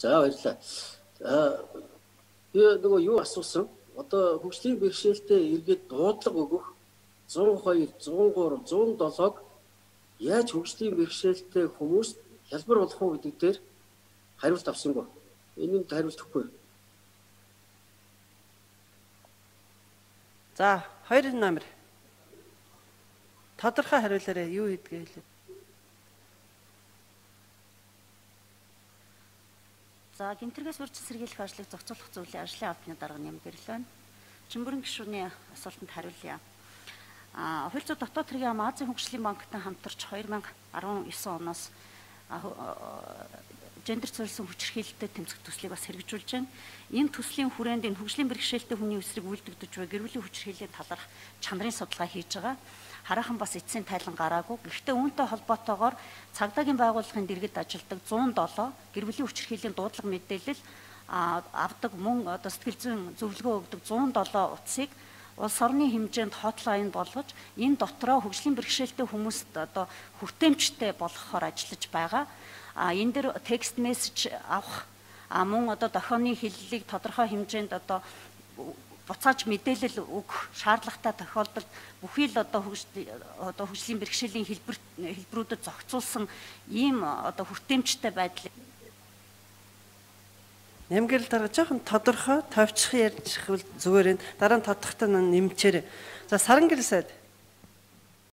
За баярлалаа. За би нөгөө юу асуусан? Одоо хөгжлийн бэрхшээлтэй эргээд дуудлага өгөх 102, 103, 107-г яаж хөгжлийн бэрхшээлтэй хүмүүст хялбар болох уу гэдэг дээр хариулт авсангүй. Энэнд хариулт өгөхгүй. За, хоёр номер. Тодорхой хариулаарай юу гэдгээ хэлээ. За, гинтэргээс үржил сэргийлэх ажлыг зохицуулах зүйлийн ажлын авдны дарга нэм гэрэл байна. Чимбэрэн гишүүний асуултанд хариулъя. А хуульцаа дотоод хэргийн ам Азийн хөгжлийн банктай хамтарч 2019 оноос гендер зориулсан хүчирхийлэлтэй тэмцэх төслийг бас хэрэгжүүлж байна. Энэ төслийн хүрээнд энэ хөгжлийн бэрхшээлтэй хүний эсрэг үйлдэгдэж буй гэр бүлийн хүчирхийллийн талаарх чанарын судалгаа хийж байгаа хараахан бас эцсийн тайлан гараагүй. Гэхдээ үүнтэй холбоотойгоор цагдаагийн байгууллагын дэргэд ажилладаг 107 гэр бүлийн хүчирхийллийн дуудлага мэдээлэл авдаг мөн одоо сэтгэл зүйн зөвлөгөө өгдөг 107 утсыг улс орны хэмжээнд хотлайн болгож энэ дотроо хөгжлийн бэрхшээлтэй хүмүүст одоо хүртээмжтэй болгохоор ажиллаж байгаа. А энэ дэр текст мессеж авах а мөн одоо дохионы хэллэлийг тодорхой хэмжээнд одоо буцааж мэдээлэл өгөх шаардлагатай тохиолдолд бүхий л одоо одоо хөгжлийн бэрхшээлийн хэлбэр хэлбэрүүдэд зохицуулсан ийм одоо хүртээмжтэй байдлыг Нэмгэрэл дарга жоохон тодорхой товчхон ярьж хэл зүгээр энэ дараа нь тодорхой нэмчээр. За сарангэр сайд